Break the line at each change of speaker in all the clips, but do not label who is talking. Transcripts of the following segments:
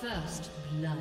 First blood.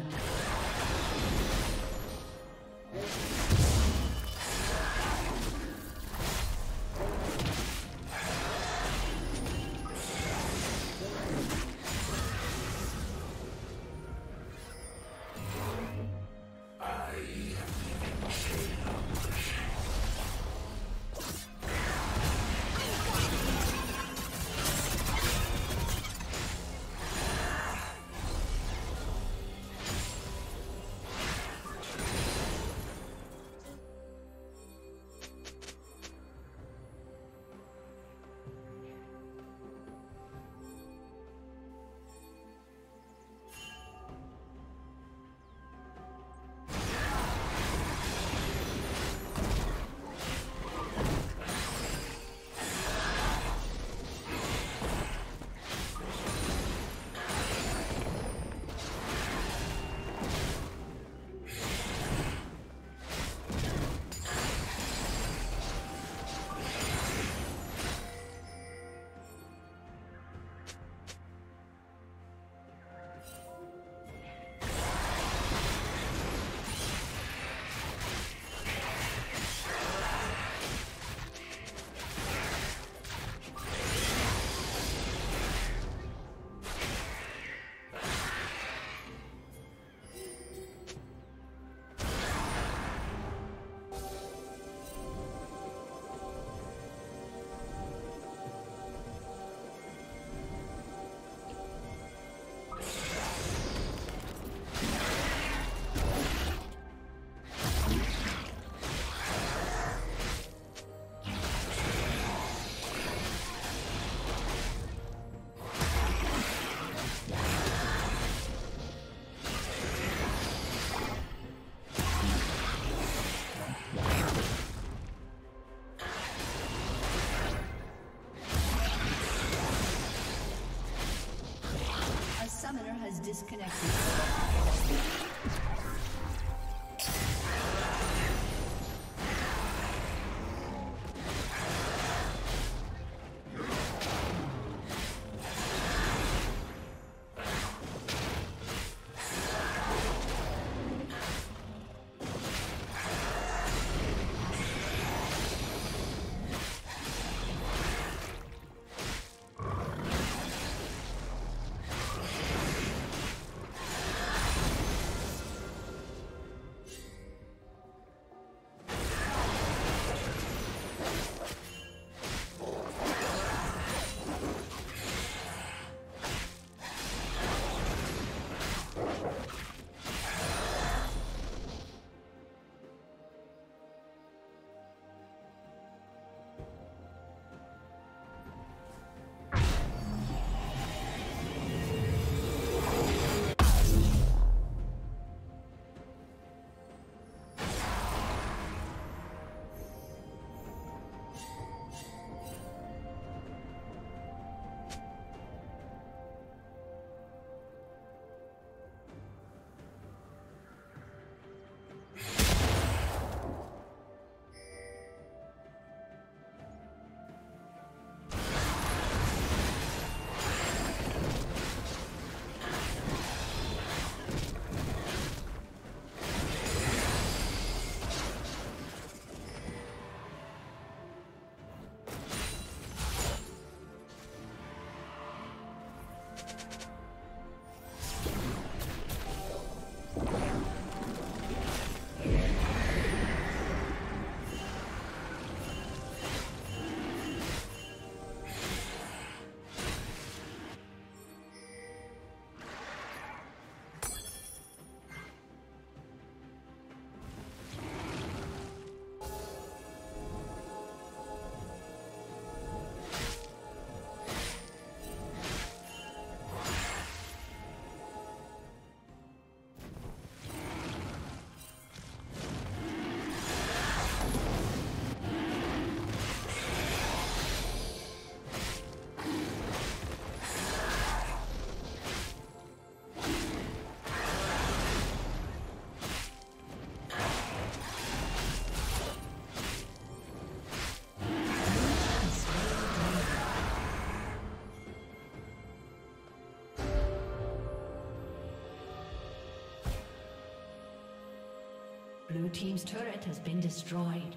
Blue Team's turret has been destroyed.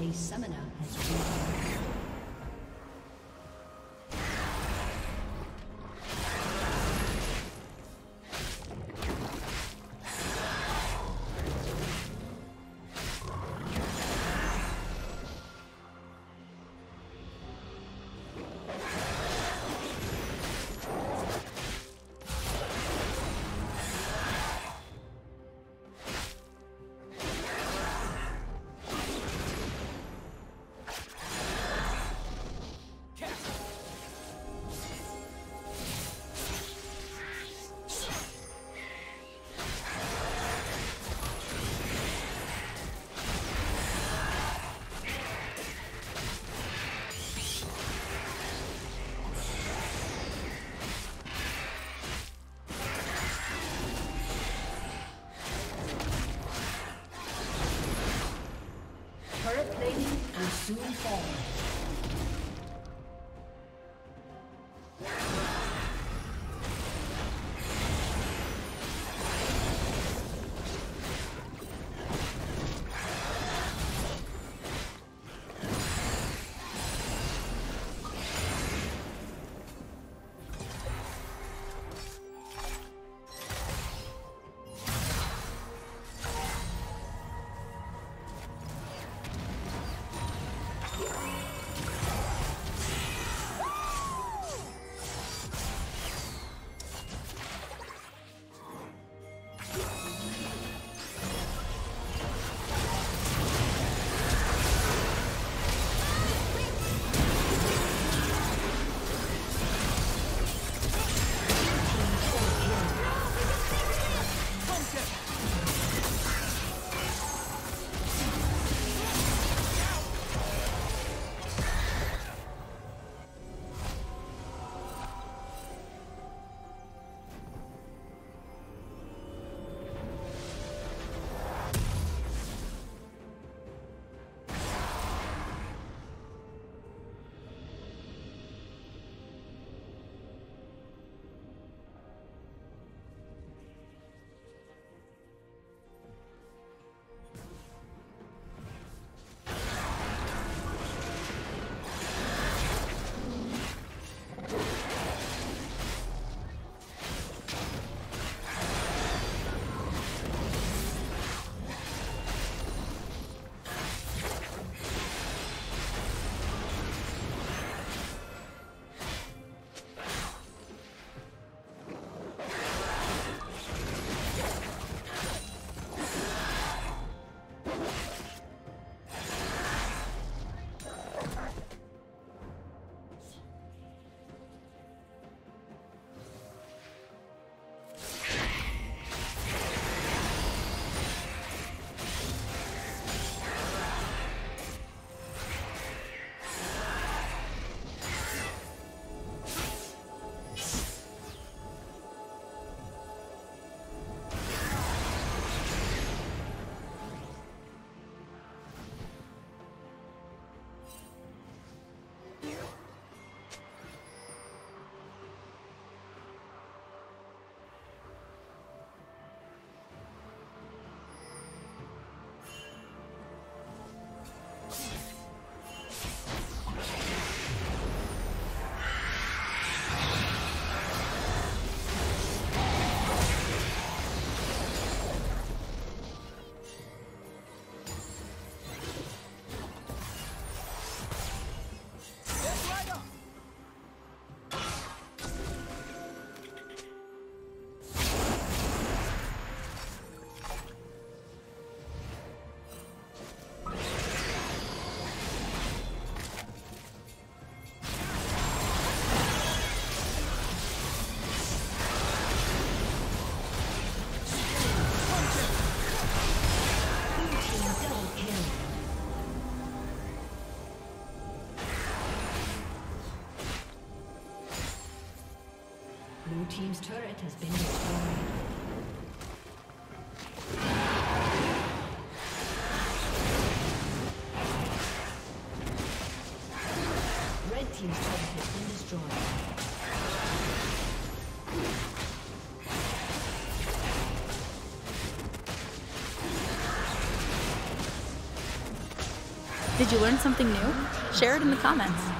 A summoner soon fall. Turret has been destroyed. Team's turret destroyed.
Did you learn something new? Share it in the comments.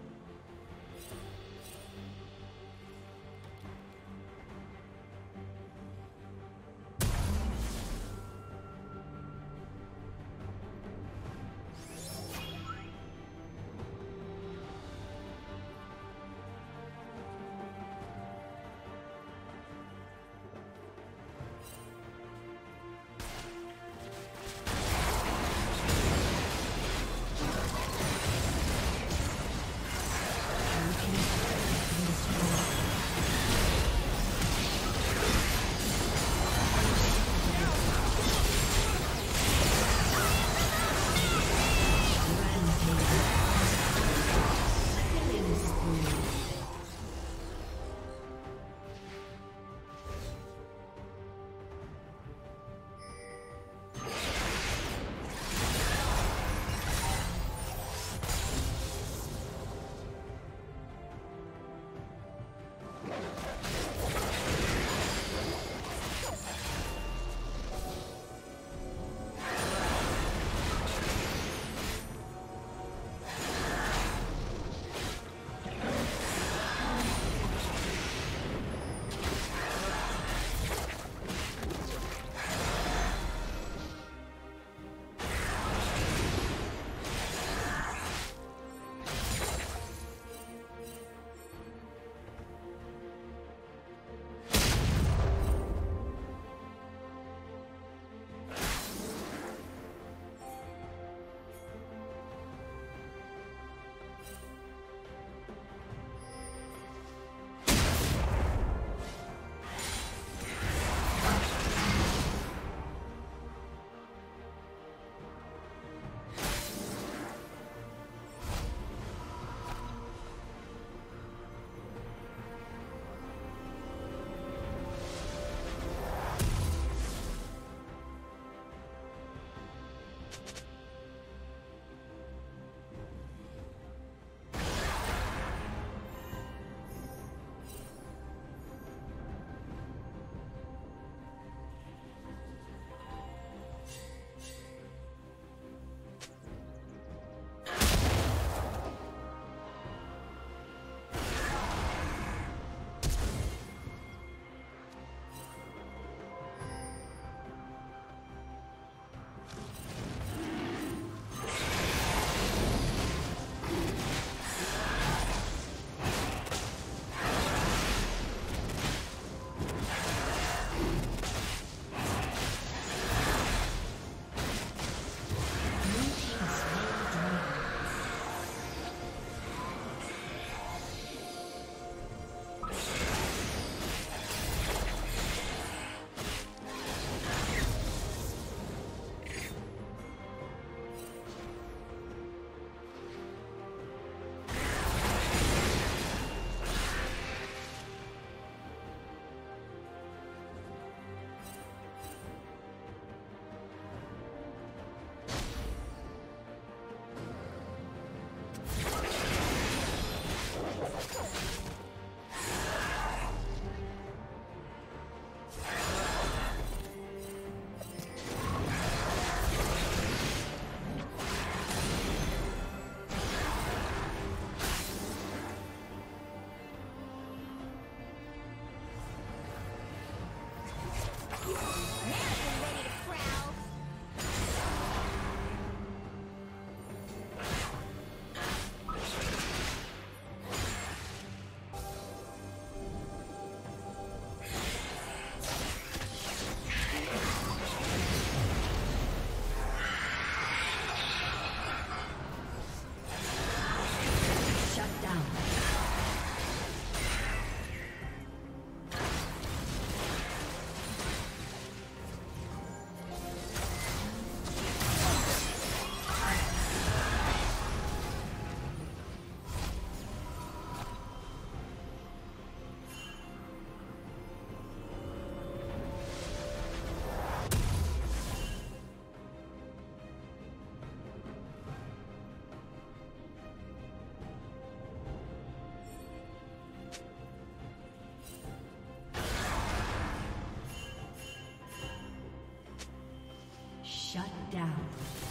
Shut down.